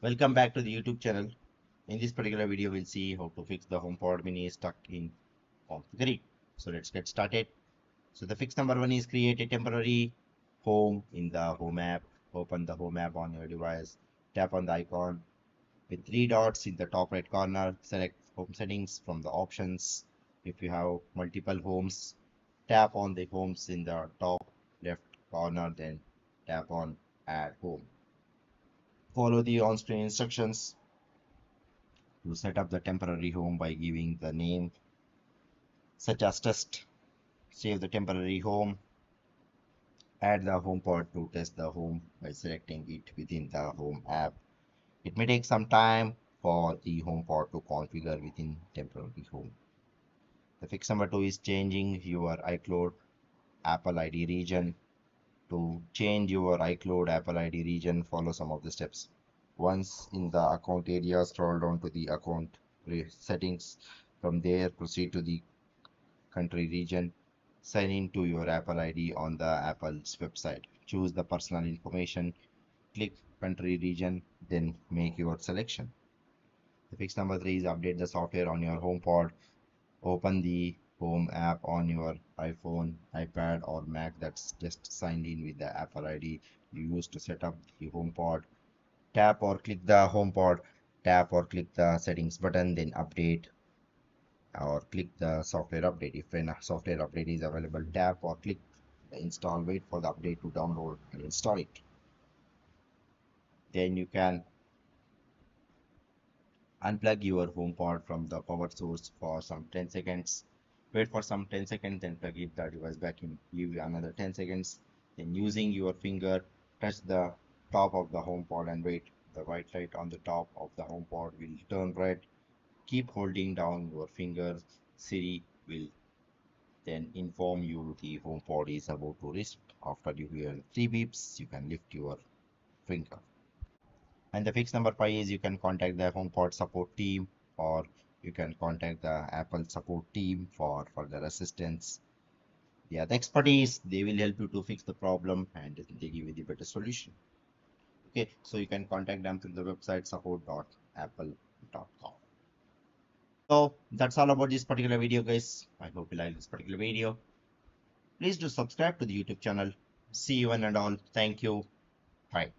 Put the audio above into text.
Welcome back to the YouTube channel. In this particular video, we'll see how to fix the HomePod mini stuck in configure. So let's get started. So the fix number one is create a temporary home in the home app. Open the home app on your device. Tap on the icon with three dots in the top right corner. Select home settings from the options. If you have multiple homes, tap on the homes in the top left corner, then tap on add home. Follow the on-screen instructions to set up the temporary home by giving the name such as test. Save the temporary home. Add the home HomePod to test the home by selecting it within the home app. It may take some time for the home HomePod to configure within temporary home. The fix number two is changing your iCloud Apple ID region. To change your iCloud Apple ID region, follow some of the steps. Once in the account area, scroll down to the account settings. From there, proceed to the country region. Sign in to your Apple ID on the Apple's website. Choose the personal information. Click country region, then make your selection. The fix number three is update the software on your HomePod. Open the Home app on your iPhone, iPad, or Mac that's just signed in with the Apple ID you used to set up the HomePod. Tap or click the HomePod. Tap or click the settings button, then update or click the software update. If a software update is available, tap or click install. Wait for the update to download and install it. Then you can unplug your HomePod from the power source for some 10 seconds wait for some 10 seconds then plug it the device back in. Give another 10 seconds then using your finger touch the top of the HomePod and wait. The white light on the top of the HomePod will turn red. Keep holding down your finger. Siri will then inform you the HomePod is about to rest. After you hear three beeps you can lift your finger. And the fix number five is you can contact the HomePod support team or you can contact the Apple support team for further assistance. Are the expertise, they will help you to fix the problem and they give you the better solution. Okay, so you can contact them through the website support.apple.com. So that's all about this particular video, guys. I hope you like this particular video. Please do subscribe to the YouTube channel. See you and all. Thank you. Bye.